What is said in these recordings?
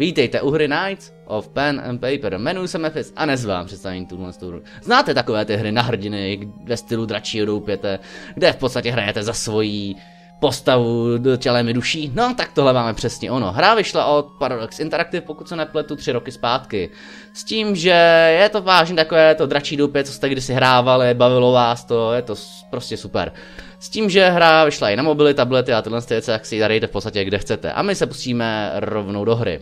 Vítejte u hry Knights of Pen and Paper. Jmenuji se Mephis a dnes vám představím tuhle hru. Znáte takové ty hry na hrdiny ve stylu dračího doupěte, kde v podstatě hrajete za svojí postavu do tělem i duší? No, tak tohle máme přesně ono. Hra vyšla od Paradox Interactive, pokud se nepletu, tři roky zpátky. S tím, že je to vážně takové to dračí doupě, co jste kdysi hrávali, bavilo vás to, je to prostě super. S tím, že hra vyšla i na mobily, tablety a tyhle věci, tak si ji v podstatě kde chcete. A my se pustíme rovnou do hry.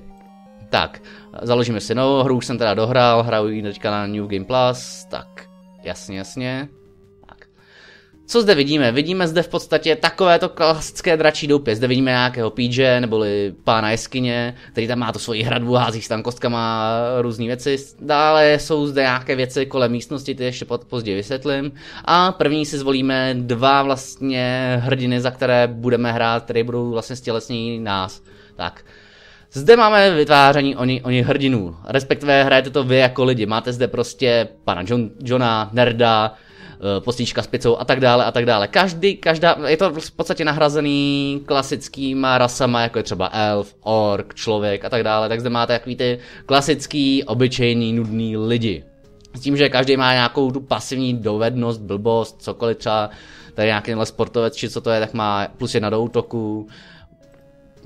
Tak, založíme si novou hru, už jsem teda dohrál, hraju ji teďka na New Game Plus, tak jasně, jasně. Tak. Co zde vidíme? Vidíme zde v podstatě takovéto klasické dračí doupě. Zde vidíme nějakého PJ, neboli pána jeskyně, který tam má tu svoji hradbu, hází tam kostkama různé věci. Dále jsou zde nějaké věci kolem místnosti, ty ještě později vysvětlím. A první si zvolíme dva vlastně hrdiny, za které budeme hrát, které budou vlastně stělesnění nás. Tak, zde máme vytváření oni, oni hrdinů, respektive hrajete to vy jako lidi. Máte zde prostě pana John, Johna, Nerda, eh, postička s picou a tak dále a tak dále. Každý, každá, je to v podstatě nahrazený klasickýma rasama, jako je třeba elf, ork, člověk a tak dále, tak zde máte takový ty klasický, obyčejný, nudný lidi. S tím, že každý má nějakou tu pasivní dovednost, blbost, cokoliv třeba, tady nějaký sportovec, či co to je, tak má plus jedna do útoku,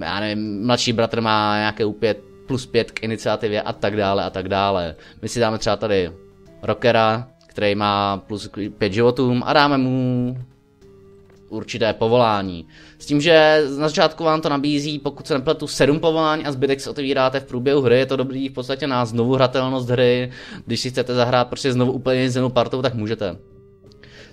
já nevím, mladší bratr má nějaké úplně plus pět k iniciativě a tak dále a tak dále. My si dáme třeba tady rockera, který má plus pět životům a dáme mu určité povolání. S tím, že na začátku vám to nabízí, pokud se nepletu, sedm povolání a zbytek se otevíráte v průběhu hry, je to dobrý v podstatě na znovu hratelnost hry, když si chcete zahrát prostě znovu úplně zelenou partou, tak můžete.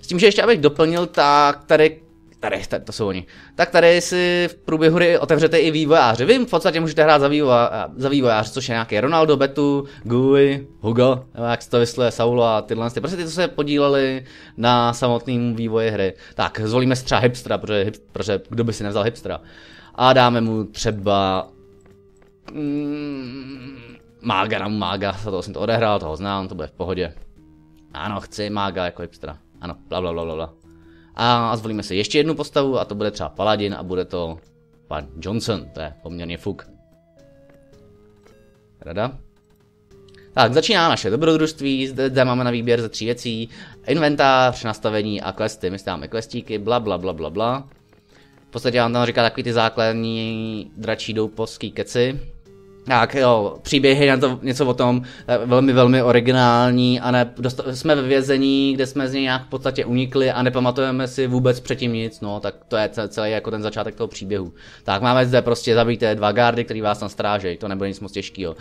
S tím, že ještě abych doplnil, tak tady tady, tady, to jsou oni. Tak tady si v průběhu hry otevřete i vývojáře. Vy v podstatě můžete hrát za, vývoj, za vývojáře, což je nějaký Ronaldo, Betu, Gui, Hugo, nebo jak se to vysluje, Saulo a tyhle. Prostě ty to se podíleli na samotném vývoji hry. Tak, zvolíme si třeba hipstra, protože, protože kdo by si nevzal hipstra. A dáme mu třeba... Mm, mága, na mága, za toho jsem to odehrál, toho znám, to bude v pohodě. Ano, chci mága jako hipstra. Ano, bla bla bla bla. A zvolíme si ještě jednu postavu a to bude třeba Paladin a bude to pan Johnson, to je poměrně fuk. Rada? Tak, začíná naše dobrodružství, zde, máme na výběr ze tří věcí. Inventář, nastavení a questy. My dáme questíky, bla bla bla bla bla. V podstatě vám tam říká takový ty základní dračí doupovský keci. Tak jo, příběh je na to něco o tom eh, velmi, velmi originální a ne, dost, jsme ve vězení, kde jsme z něj nějak v podstatě unikli a nepamatujeme si vůbec předtím nic, no, tak to je celý jako ten začátek toho příběhu. Tak máme zde prostě zabijte dva gardy, který vás tam strážejí, to nebude nic moc těžkého.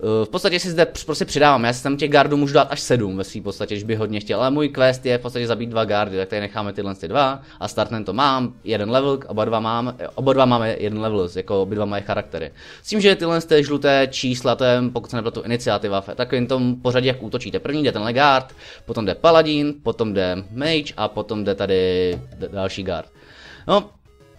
Eh, v podstatě si zde prostě přidávám, já si tam těch gardů můžu dát až sedm ve svým podstatě, když by hodně chtěl, ale můj quest je v podstatě zabít dva gardy, tak tady necháme tyhle ty dva a startnem to mám, jeden level, oba dva, mám, oba dva máme jeden level, jako obě dva mají charaktery. S tím, že tyhle ty žluté čísla, to je, pokud se nepletu, iniciativa, v takovým tom pořadí, jak útočíte. První jde ten legard, potom jde paladin, potom jde mage a potom jde tady další guard. No,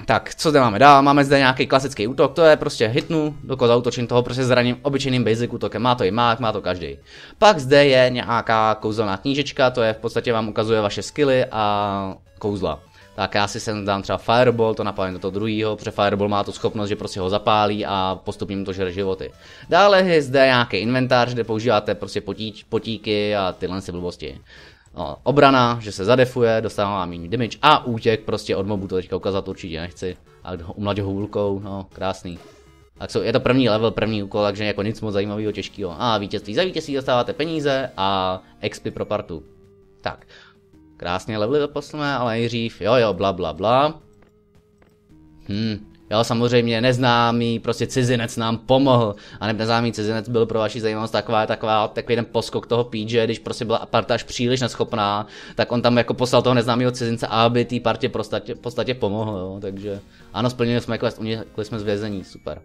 tak, co zde máme dál? Máme zde nějaký klasický útok, to je prostě hitnu, dokud zautočím toho prostě zraním obyčejným basic útokem, má to i mák, má to každý. Pak zde je nějaká kouzelná knížečka, to je v podstatě vám ukazuje vaše skilly a kouzla. Tak já si sem dám třeba Fireball, to napálím do toho druhého, protože Fireball má tu schopnost, že prostě ho zapálí a postupně mu to žere životy. Dále je zde nějaký inventář, kde používáte prostě potíč, potíky a tyhle si blbosti. No, obrana, že se zadefuje, dostává méně damage a útěk prostě od mobu, to teďka ukázat určitě nechci. A umlaď ho hůlkou, no, krásný. Tak jsou, je to první level, první úkol, takže jako nic moc zajímavého, těžkého. A vítězství za vítězství dostáváte peníze a XP pro partu. Tak, krásně levely zaposleme, ale nejdřív, jo jo, bla bla bla. Hm, Jo, samozřejmě neznámý, prostě cizinec nám pomohl. A neznámý cizinec byl pro vaši zajímavost taková, taková, takový ten poskok toho PJ, když prostě byla parta až příliš neschopná, tak on tam jako poslal toho neznámého cizince, aby té partě v podstatě, v podstatě pomohl, jo. Takže ano, splnili jsme quest, unikli jsme z vězení, super.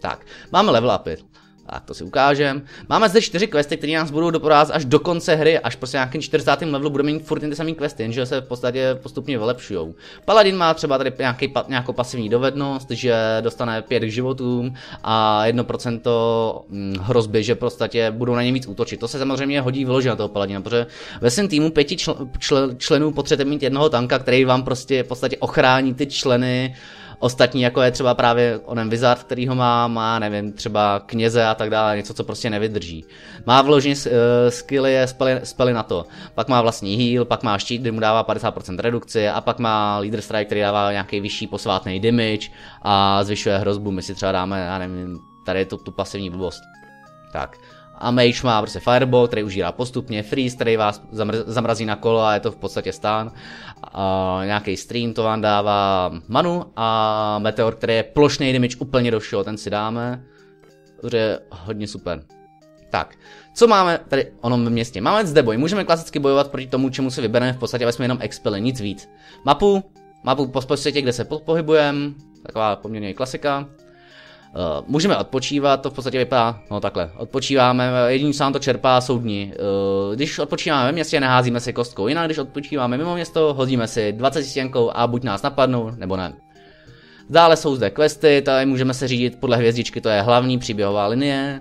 Tak, máme level upy. Tak to si ukážem. Máme zde čtyři questy, které nás budou doprovázet až do konce hry, až prostě nějakým 40. levelu budeme mít furt ty samé questy, jenže se v podstatě postupně vylepšují. Paladin má třeba tady nějaký, nějakou pasivní dovednost, že dostane 5 životů a 1% hm, hrozby, že v podstatě budou na ně víc útočit. To se samozřejmě hodí vyložit na toho Paladina, protože ve svém týmu pěti čl, čl, členů potřebujete mít jednoho tanka, který vám prostě v podstatě ochrání ty členy Ostatní, jako je třeba právě onen Wizard, který ho má, má, nevím, třeba kněze a tak dále, něco, co prostě nevydrží. Má vložení uh, skilly, spely, spely na to. Pak má vlastní heal, pak má štít, kdy mu dává 50% redukci a pak má Leader Strike, který dává nějaký vyšší posvátný damage a zvyšuje hrozbu. My si třeba dáme, já nevím, tady je to tu pasivní blbost. Tak. A Mage má prostě Fireball, který užírá postupně, Freeze, který vás zamrazí na kolo a je to v podstatě stán. A nějaký stream to vám dává manu a Meteor, který je plošný damage úplně do všeho, ten si dáme. To je hodně super. Tak, co máme tady onom v městě? Máme zde boj, můžeme klasicky bojovat proti tomu, čemu si vybereme v podstatě, jsme jenom expeli, nic víc. Mapu, mapu po světě, kde se pohybujeme, taková poměrně klasika. Uh, můžeme odpočívat, to v podstatě vypadá, no takhle, odpočíváme, jediný co nám to čerpá jsou dny. Uh, když odpočíváme ve městě, neházíme si kostkou, jinak když odpočíváme mimo město, hodíme si 20 stěnkou a buď nás napadnou, nebo ne. Dále jsou zde questy, tady můžeme se řídit podle hvězdičky, to je hlavní příběhová linie.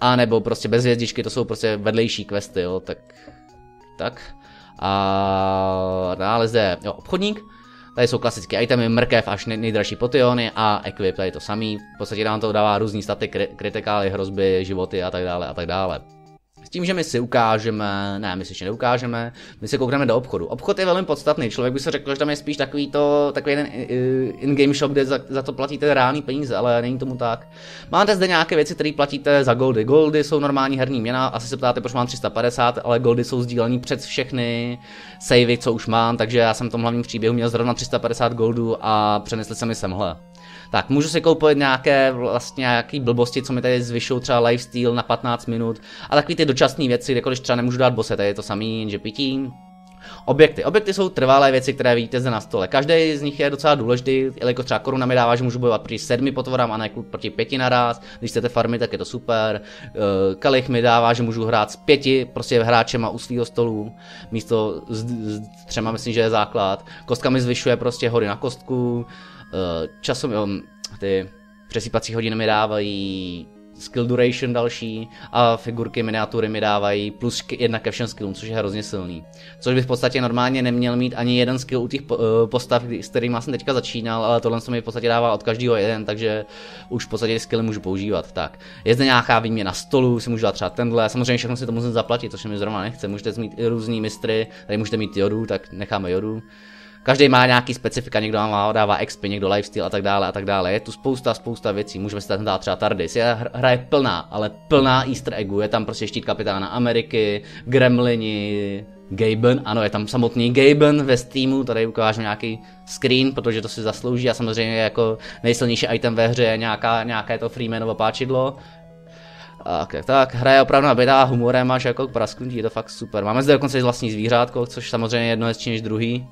A nebo prostě bez hvězdičky, to jsou prostě vedlejší questy, jo, tak... Tak. A dále zde, jo, obchodník. Tady jsou klasické itemy, mrkev až nejdražší potiony a equip, tady to samý. V podstatě nám to dává různý staty, kritikály, hrozby, životy a tak dále a tak dále. S tím, že my si ukážeme, ne, my si ještě neukážeme, my si koukneme do obchodu. Obchod je velmi podstatný, člověk by se řekl, že tam je spíš takový, to, takový ten in-game shop, kde za, za to platíte reální peníze, ale není tomu tak. Máte zde nějaké věci, které platíte za goldy. Goldy jsou normální herní měna, asi se ptáte, proč mám 350, ale goldy jsou sdílený před všechny savey, co už mám, takže já jsem v tom hlavním příběhu měl zrovna 350 goldů a přenesli se mi semhle. Tak můžu si koupit nějaké vlastně nějaký blbosti, co mi tady zvyšují třeba lifestyle na 15 minut a takový ty dočasné věci, kde když třeba nemůžu dát bose, tady je to samý, jenže pití. Objekty. Objekty jsou trvalé věci, které vidíte zde na stole. Každý z nich je docela důležitý, jelikož třeba koruna mi dává, že můžu bojovat proti sedmi potvorám a ne proti pěti naraz. Když chcete farmy, tak je to super. Eh, kalich mi dává, že můžu hrát s pěti prostě hráčema u svého stolu, místo s, s třema myslím, že je základ. Kostka mi zvyšuje prostě hory na kostku. Eh, časom, ty přesýpací hodiny mi dávají skill duration další a figurky, miniatury mi dávají plus jedna ke všem skillům, což je hrozně silný. Což bych v podstatě normálně neměl mít ani jeden skill u těch eh, postav, s kterými jsem teďka začínal, ale tohle se mi v podstatě dává od každého jeden, takže už v podstatě skilly můžu používat. Tak, je zde nějaká výměna stolu, si můžu dát třeba tenhle, samozřejmě všechno si to musím zaplatit, což mi zrovna nechce. Můžete mít i různý mistry, tady můžete mít jodu, tak necháme jodu. Každý má nějaký specifika, někdo má dává XP, někdo lifestyle a tak dále a tak dále. Je tu spousta, spousta věcí, můžeme si tam dát třeba Tardis. Je, hra je plná, ale plná easter eggů. Je tam prostě štít kapitána Ameriky, Gremlini, Gaben, ano, je tam samotný Gaben ve Steamu, tady ukážu nějaký screen, protože to si zaslouží a samozřejmě jako nejsilnější item ve hře je nějaká, nějaké to Freemanovo páčidlo. Tak, tak, hra je opravdu nabitá humorem až jako k prasknutí, je to fakt super. Máme zde dokonce i vlastní zvířátko, což samozřejmě jedno je než druhý.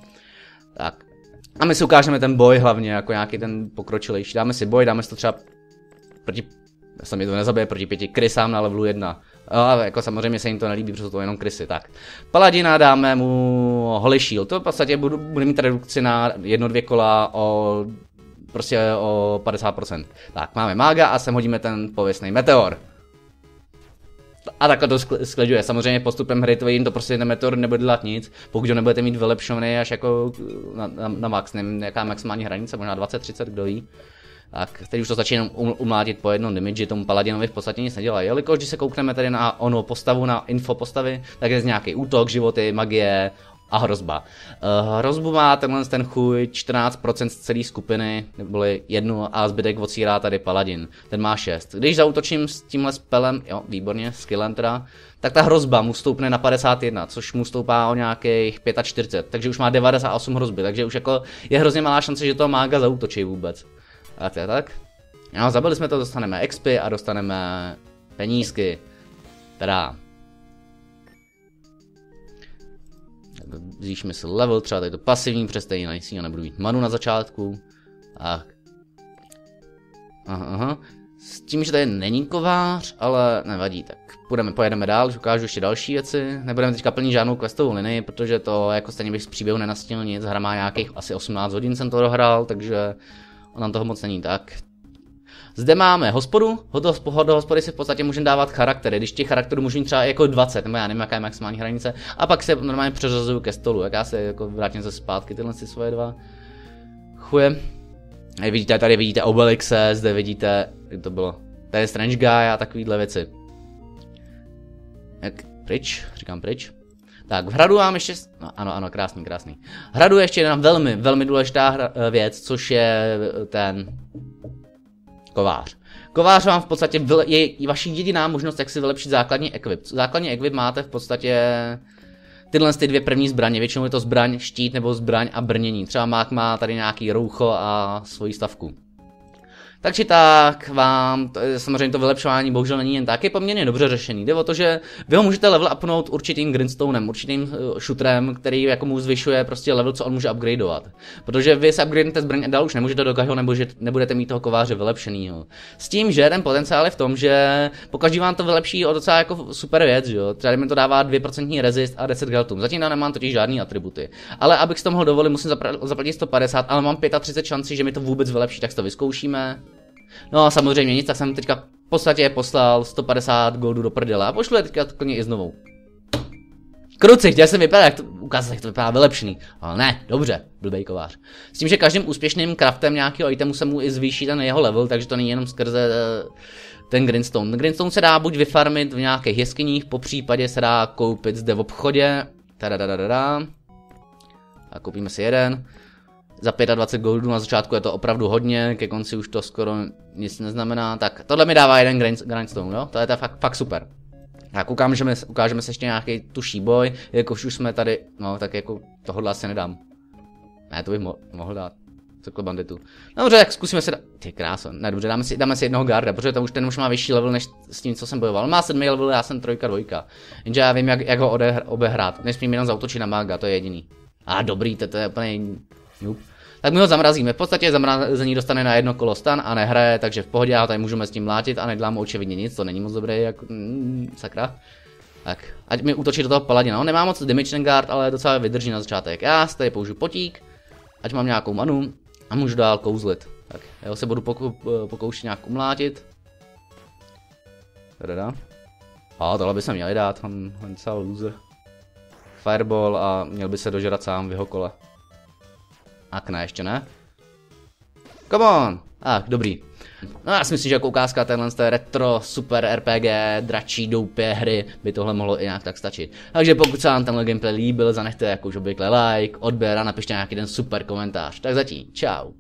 Tak. A my si ukážeme ten boj hlavně, jako nějaký ten pokročilejší. Dáme si boj, dáme si to třeba proti, se mi to nezabije, proti pěti krysám na levelu 1. Ale jako samozřejmě se jim to nelíbí, protože to jenom krysy. Tak. Paladina dáme mu Holy Shield. To v podstatě budu, bude mít redukci na jedno, dvě kola o prostě o 50%. Tak, máme mága a sem hodíme ten pověstný meteor a takhle to skleďuje. Samozřejmě postupem hry to jim to prostě ten meteor nebude dělat nic, pokud ho nebudete mít vylepšovaný až jako na, na, na max, nevím, jaká maximální hranice, možná 20-30, kdo ví. Tak, teď už to začíná um, umlátit po jednom damage, tomu paladinovi v podstatě nic nedělá. Jelikož když se koukneme tady na ono postavu, na info postavy, tak je z nějaký útok, životy, magie, a hrozba. Uh, hrozbu má tenhle ten chuj 14% z celé skupiny, neboli jednu a zbytek ocírá tady paladin. Ten má 6. Když zautočím s tímhle spelem, jo, výborně, skillem teda, tak ta hrozba mu stoupne na 51, což mu stoupá o nějakých 45, takže už má 98 hrozby, takže už jako je hrozně malá šance, že toho mága zautočí vůbec. Tak to je tak. No, zabili jsme to, dostaneme XP a dostaneme penízky. Teda, zvýšíme si level, třeba tady to pasivní, protože stejně na nebudu mít manu na začátku. Tak. Aha, aha. S tím, že tady není kovář, ale nevadí, tak půjdeme, pojedeme dál, už ukážu ještě další věci. Nebudeme teďka plnit žádnou questovou linii, protože to jako stejně bych z příběhu nenastil nic. Hra má nějakých asi 18 hodin jsem to dohrál, takže on toho moc není tak. Zde máme hospodu, do, do hospody si v podstatě můžeme dávat charaktery, když těch charakterů můžu mít třeba jako 20, nebo já nevím, jaká je maximální hranice, a pak se normálně přeřazuju ke stolu, jak já se jako vrátím ze zpátky tyhle si svoje dva chuje. Tady vidíte, tady vidíte Obelixe, zde vidíte, jak to bylo, tady je Strange Guy a takovýhle věci. Jak, pryč, říkám pryč. Tak, v hradu mám ještě, no, ano, ano, krásný, krásný. V hradu je ještě jedna velmi, velmi důležitá hra, eh, věc, což je eh, ten kovář. Kovář vám v podstatě je vaší jediná možnost, jak si vylepšit základní equip. Základní equip máte v podstatě tyhle ty dvě první zbraně, většinou je to zbraň, štít nebo zbraň a brnění. Třeba Mák má tady nějaký roucho a svoji stavku. Takže tak vám, to samozřejmě to vylepšování bohužel není jen tak, je poměrně dobře řešený. Jde o to, že vy ho můžete level upnout určitým grindstonem, určitým shooterem, který jako mu zvyšuje prostě level, co on může upgradeovat. Protože vy se upgradenete zbraň a dál už nemůžete do každého, nebo že nebudete mít toho kováře vylepšenýho. S tím, že ten potenciál je v tom, že pokaždý vám to vylepší o docela jako super věc, jo. Třeba mi to dává 2% resist a 10 geltum. Zatím nemám totiž žádný atributy. Ale abych si to mohl dovolit, musím zaplatit 150, ale mám 35 šancí, že mi to vůbec vylepší, tak to vyzkoušíme. No a samozřejmě nic, tak jsem teďka v podstatě poslal 150 goldů do prdele a pošlu je teďka klidně i znovu. Kruci, chtěl jsem vypadat, jak to, ukázat, jak to vypadá vylepšený. Ale ne, dobře, blbej kovář. S tím, že každým úspěšným craftem nějakého itemu se mu i zvýší ten jeho level, takže to není jenom skrze uh, ten greenstone. Ten greenstone se dá buď vyfarmit v nějakých jeskyních, po případě se dá koupit zde v obchodě. Tadadadada. A koupíme si jeden za 25 goldů na začátku je to opravdu hodně, ke konci už to skoro nic neznamená, tak tohle mi dává jeden grindstone, jo, to je to fakt, fakt super. Tak ukážeme, ukážeme se ještě nějaký tuší boj, jakož už jsme tady, no tak jako tohle asi nedám. Ne, to bych mo mohl dát. Cokoliv banditu. No dobře, tak zkusíme se. Ty krása. Ne, dobře, dáme si, dáme si jednoho garda, protože ten už, ten už má vyšší level než s tím, co jsem bojoval. Má sedmý level, já jsem trojka, dvojka. Jenže já vím, jak, jak ho obehrát. Nesmím jenom zautočit na maga, to je jediný. A dobrý, to, to je úplně Nope. Tak my ho zamrazíme. V podstatě zamrazení dostane na jedno kolo stan a nehraje, takže v pohodě já tady můžeme s tím mlátit a nedělám očividně nic, to není moc dobré, jak mm, sakra. Tak, ať mi útočí do toho paladina. No, nemá moc damage guard, ale docela vydrží na začátek. Já tady použiju potík, ať mám nějakou manu a můžu dál kouzlit. Tak, já se budu pokou pokoušet nějak umlátit. Tada. A tohle by se měli dát, on, on loser. Fireball a měl by se dožrat sám v jeho kole. Akna ještě ne. Come on! Ach, dobrý. No já si myslím, že jako ukázka tenhle z té retro super RPG dračí doupě hry by tohle mohlo i nějak tak stačit. Takže pokud se vám tenhle gameplay líbil, zanechte jako už obvykle like, odběr a napište nějaký ten super komentář. Tak zatím, čau.